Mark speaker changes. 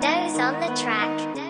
Speaker 1: Those on the track.